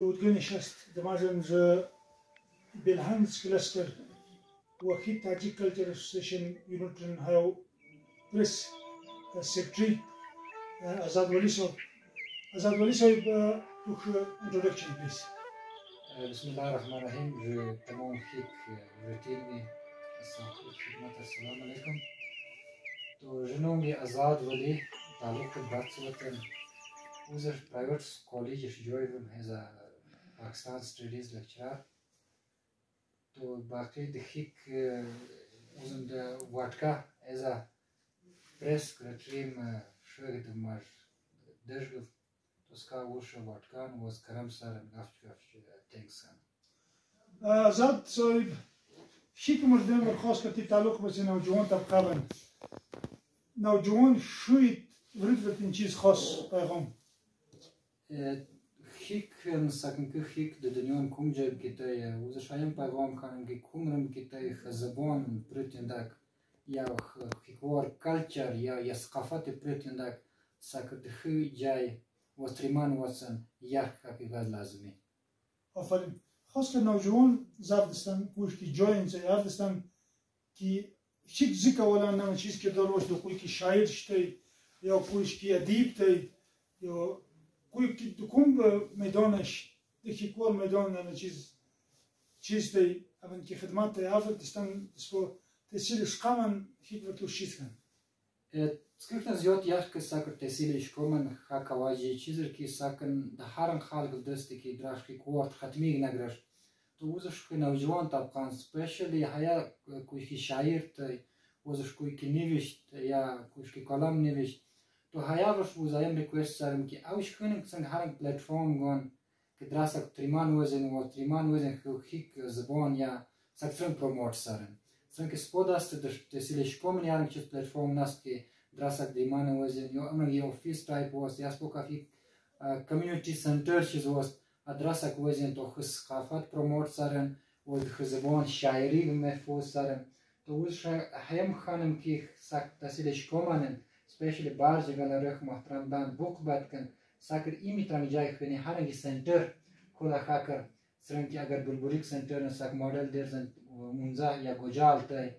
udgenisch ist. Demagem że Bilhans cluster وحيد Tajik culture association Unitarian Ohio press e, secretary Azad Wali Sahib. Azad Wali Sahib, took introduction please. بسم الله الرحمن الرحيم تمام خيك روتيني خدمت السلام علیکم تو جنوم یہ آزاد ولی تعلق بات سوتن اوزر پرائیوٹ کالج جوائن ایز ا Pakistan Studies lecturer. तो बाकी देखिक uzun da vatka eza pres kratrim şöyle mar dejgıf toska uşa vatkan was karam saran gafçaf tenksan. Azad soyib شیک مردم برخواست که تی تعلق بسی نوجوان طبقه بند نوجوان شوید ورد ورد این چیز خاص پیغام hikën sakınkı hik de dönüyorum kumca kiteye, uzışayım payvam kanımki kumrım kiteye, hazabon pretendak, ya hikvar kalçar, ya ya skafati pretendak, sakıntı hı cay, وتریمان وسن یک حقیقت لازمی آفرین خواست نوجوان زردستن گوش که جای اینجا یردستن که چیک زیک اولا نمه چیز که دروش دو کوی که شاعر شتی یا کویش که ادیب تی یا koji dukum be meydanış deki kuar meydanlarına çiz çiz de evin ki hizmet de afet distan dispo tesili şkaman hit ve tuşizkan. Скрихна зьот яшка сакыр тесили шкоман хакаважи чизерки сакын да харан халгыл дыстыки драшки куарт хатмиг награш. То узышкы навжуан тапкан спешали хая куйки шаир тай узышкуйки невишт я куйки колам невишт to hayavësh uzajem request sarëm ki awish kënin kësën harën platform gon kë drasak triman uzen u triman uzen hë hik zbon ja sak sërën promot sarën. Sërën kë spodas të të sile shkomin jarën që platform nas ki drasak diman uzen jo amrën jo office type was jas po ka hik community center që zos adrasak uzen to hë skafat promot sarën u hë zbon shairi me fos sarën. تو وش هم خانم که سکتسیلش کمانن especially bazı galerik muhtaramdan bu kubatken sakır imi tanıcayı kini hangi center kula hakır sırınki agar bulburik center'ın sak model dersen munza ya goca altay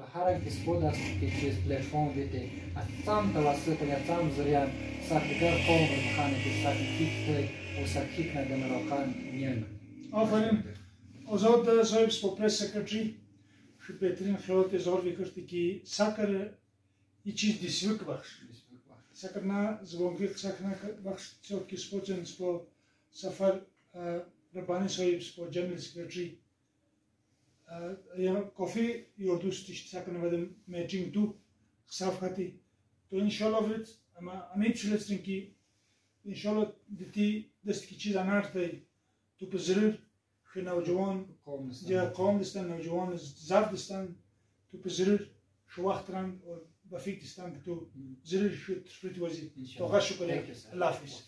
то харак исподас через платформу бите а сам таласыт я сам зырян сак гар холм механики сак кикте о сак хикна демарокан нен афарин озот союз по пресс секретари шипетрин флот изорви кыртики сакар ichi disvik bakhsh sakna zvongi sakna bakhsh tsok ki spochen spo safar ربانی صاحب سپو جنرال سکرٹری یعنی کافی یوردوس تیشت سکن ودم میچینگ دو خصاف خطی تو انشالله ورد اما امیب شلستن کی انشالله دیتی دست کی چیز انار تای تو پزرر خی نوجوان قوم دستن نوجوان زرد دستن تو پزرر شو وقت رند Bafit İslam Kutu Zırır Şut Şut Vazit. Toga şükür. Allah hafiz.